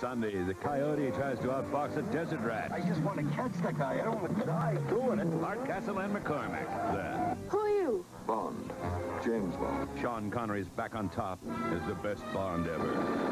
Sunday, the coyote tries to outbox a desert rat. I just want to catch the guy. I don't want to die doing it. Hardcastle and McCormick. Then, Who are you? Bond. James Bond. Sean Connery's back on top Is the best Bond ever.